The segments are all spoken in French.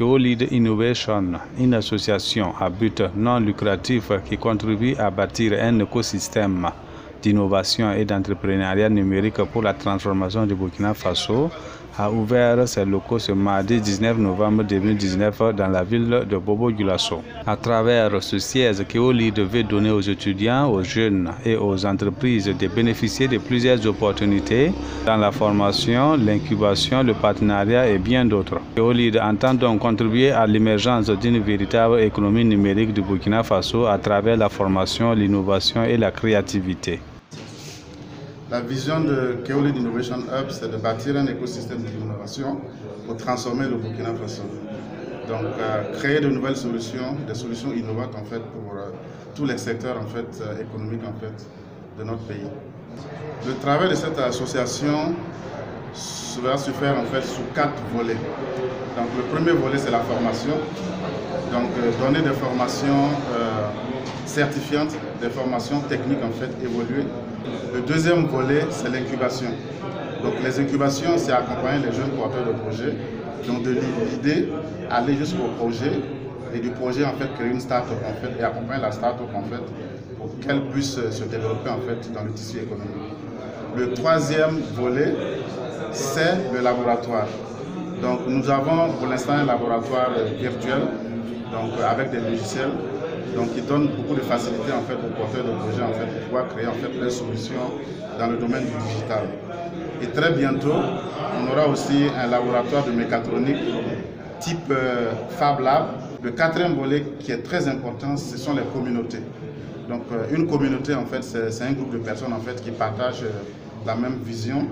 Keolid Innovation, une association à but non lucratif qui contribue à bâtir un écosystème d'innovation et d'entrepreneuriat numérique pour la transformation du Burkina Faso, a ouvert ses locaux ce mardi 19 novembre 2019 dans la ville de Bobo Gulasso. À travers ce siège, Keoli devait donner aux étudiants, aux jeunes et aux entreprises de bénéficier de plusieurs opportunités dans la formation, l'incubation, le partenariat et bien d'autres. Keoli entend donc contribuer à l'émergence d'une véritable économie numérique du Burkina Faso à travers la formation, l'innovation et la créativité. La vision de Keolid Innovation Hub, c'est de bâtir un écosystème d'innovation pour transformer le Burkina Faso. Donc, euh, créer de nouvelles solutions, des solutions innovantes en fait pour euh, tous les secteurs en fait euh, économiques en fait de notre pays. Le travail de cette association va se faire en fait sous quatre volets. Donc, le premier volet c'est la formation. Donc, donner des formations certifiantes, des formations techniques en fait évoluées le deuxième volet, c'est l'incubation. Donc les incubations, c'est accompagner les jeunes porteurs de projets ont de l'idée, aller jusqu'au projet et du projet en fait créer une start-up en fait et accompagner la start-up en fait pour qu'elle puisse se développer en fait dans le tissu économique. Le troisième volet, c'est le laboratoire. Donc nous avons pour l'instant un laboratoire virtuel donc avec des logiciels donc qui donne beaucoup de facilité en fait aux porteurs de projets en fait, pour pouvoir créer en fait leurs solutions dans le domaine du digital. Et très bientôt, on aura aussi un laboratoire de mécatronique type euh, Fab Lab. Le quatrième volet qui est très important, ce sont les communautés. Donc euh, une communauté en fait, c'est un groupe de personnes en fait qui partagent euh, la même vision.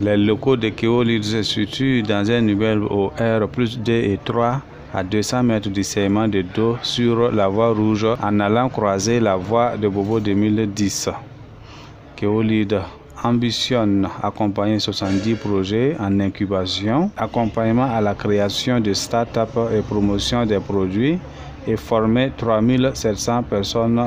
Les locaux de Keoli se situent dans un niveau au R plus 2 et 3 à 200 mètres du segment de dos sur la voie rouge en allant croiser la voie de Bobo 2010. Keolid ambitionne accompagner 70 projets en incubation, accompagnement à la création de start-up et promotion des produits et former 3700 personnes